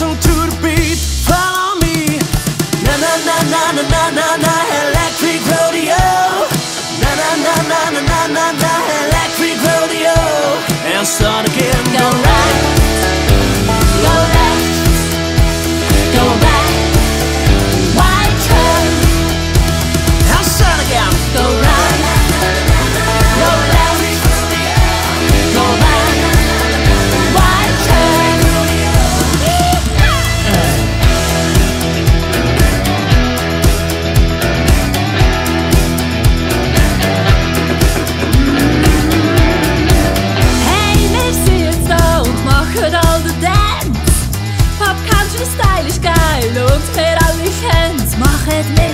song to the beat. Follow me. Na na na na na na na na. stylisch geil und per alle Hände machet mir